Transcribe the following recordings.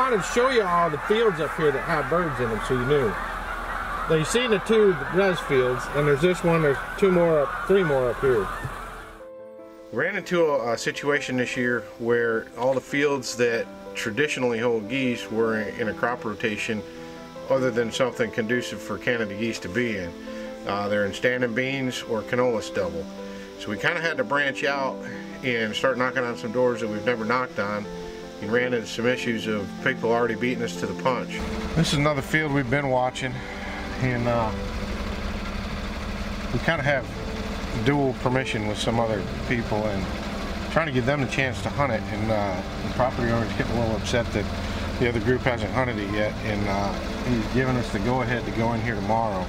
Wanted to show you all the fields up here that have birds in them so you knew. Now you've seen the two res fields, and there's this one, there's two more up, three more up here. Ran into a, a situation this year where all the fields that traditionally hold geese were in, in a crop rotation other than something conducive for Canada geese to be in. Uh, they're in standing beans or canola stubble. So we kind of had to branch out and start knocking on some doors that we've never knocked on and ran into some issues of people already beating us to the punch. This is another field we've been watching and uh, we kind of have dual permission with some other people and trying to give them the chance to hunt it and uh, the property owner's getting a little upset that the other group hasn't hunted it yet and uh, he's giving us the go ahead to go in here tomorrow.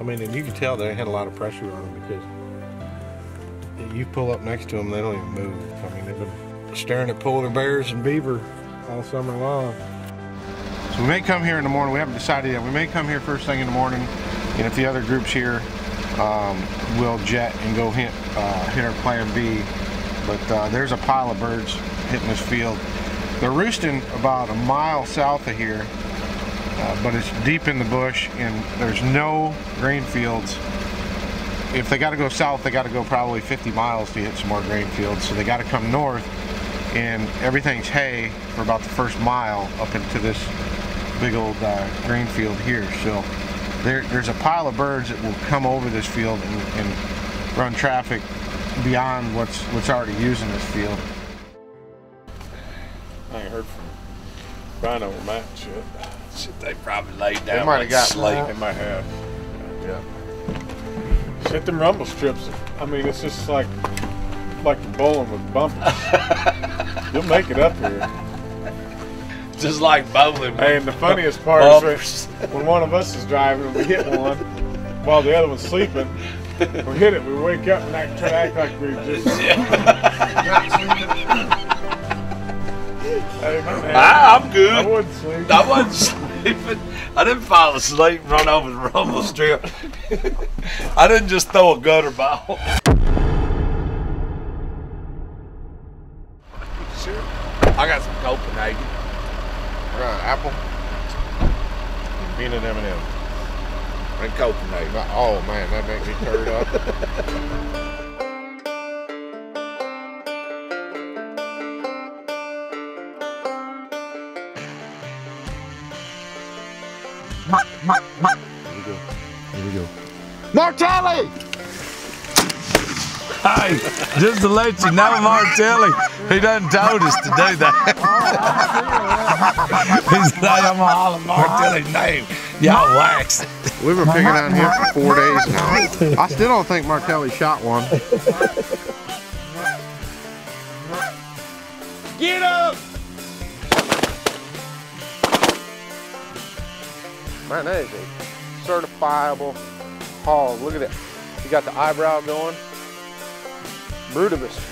I mean and you can tell they had a lot of pressure on them because you pull up next to them they don't even move. I mean they've been staring at polar bears and beaver all summer long. So we may come here in the morning. We haven't decided yet. We may come here first thing in the morning, and if the other group's here, um, we'll jet and go hit, uh, hit our plan B. But uh, there's a pile of birds hitting this field. They're roosting about a mile south of here, uh, but it's deep in the bush, and there's no grain fields. If they got to go south, they got to go probably 50 miles to hit some more grain fields. So they got to come north, and everything's hay for about the first mile up into this big old uh, grain field here. So there, there's a pile of birds that will come over this field and, and run traffic beyond what's what's already using this field. I ain't heard from Rhino or Matt yet. Shit, they probably laid down. They might have got sleep. They might have. Yeah. Hit them rumble strips. I mean, it's just like like you're bowling with bumpers. You'll make it up here. Just like bowling. And the funniest part bumpers. is when one of us is driving and we hit one while the other one's sleeping, we hit it, we wake up and act, try to act like we just. hey, man, Ah, I'm good. I wouldn't sleep. I wasn't sleeping. I didn't fall asleep and run over the rumble strip. I didn't just throw a gutter ball. I got some Copenhagen. I got an apple, peanut M&M. And Copenhagen. Oh man, that makes me turd up. Here we go. Martelli! Hey, just to let you know, Martelli, he done told us to do that. he said, hey, I'm gonna holler Martelli's name. Y'all wax it. We've been picking on him for four days now. I still don't think Martelli shot one. Get up! Man, that is a certifiable hog. Look at that. You got the eyebrow going. Brutimus.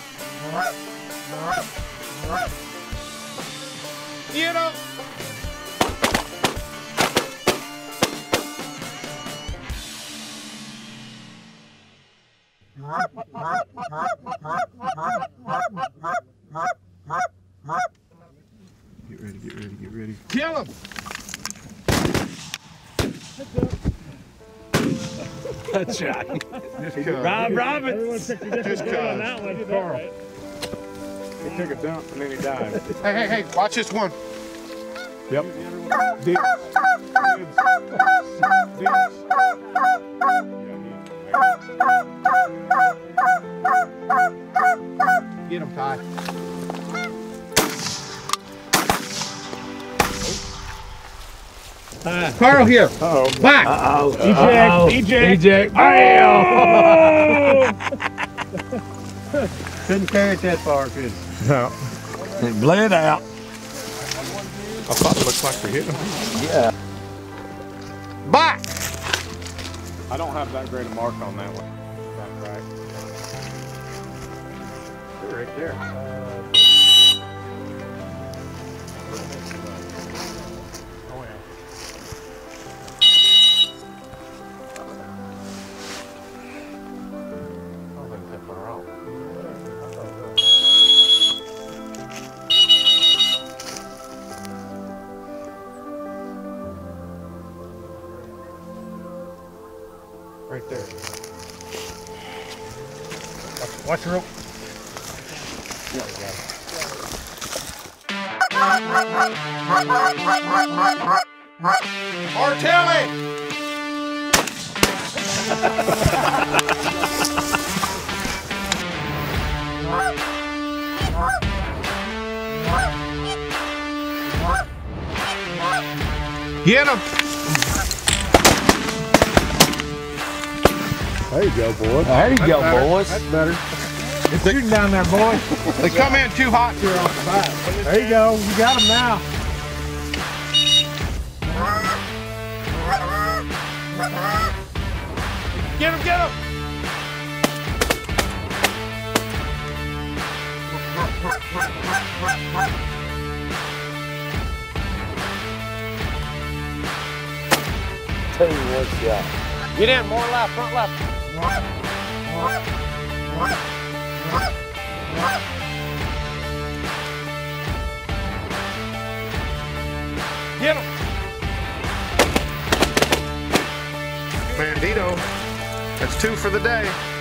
up! Get ready! Get up! Get ready, get ready, get ready. Kill him! That's right. Rob Roberts! Just cause. Carl. He took a dump and then he died. Hey, hey, hey, watch this one. Yep. Dibs. Dibs. Get him, Ty. Carl here. Uh-oh. Back. Oh, Eject, eject. Eject. Couldn't carry it that far, could you? No. It bled out. I thought it looked like we hit him. Yeah. Back! I don't have that great a mark on that one. That's right. Right there. Oh Watch, watch your rope. Artelli! Get him! There you go, boys. There you go, better. boys. That's better. It's shooting down there, boys. They come in too hot here on the bat. There you go. You got him now. Get him, get him! Tell you what, yeah. Get in, more left, front left. Get him! Bandito. That's two for the day.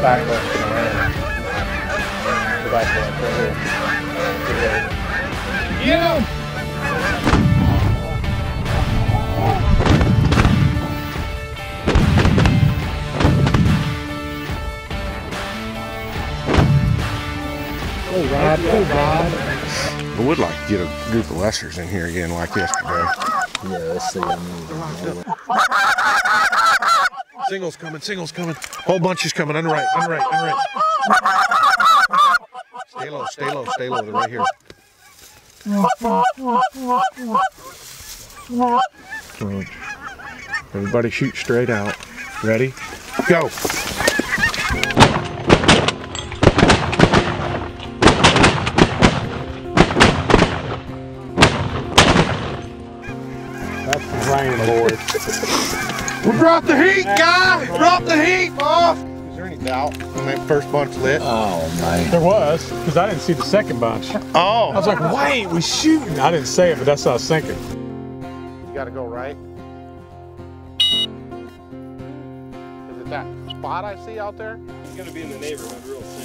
Back up to the land. The back left right here. Get ready. Get him! I would like to get a group of lessers in here again like yesterday. Yeah, let's see. Singles coming, singles coming. Whole bunch is coming. The right, the right, the right. Stay low, stay low, stay low. They're right here. Everybody shoot straight out. Ready? Go. That's the rain, boys. We brought the heat, guy! Drop the heat, boss! Is there any doubt when that first bunch lit? oh, man. There was, because I didn't see the second bunch. Oh. I was like, wait, we shooting. I didn't say it, but that's what I was thinking. You gotta go right. Is it that spot I see out there? He's gonna be in the neighborhood real soon.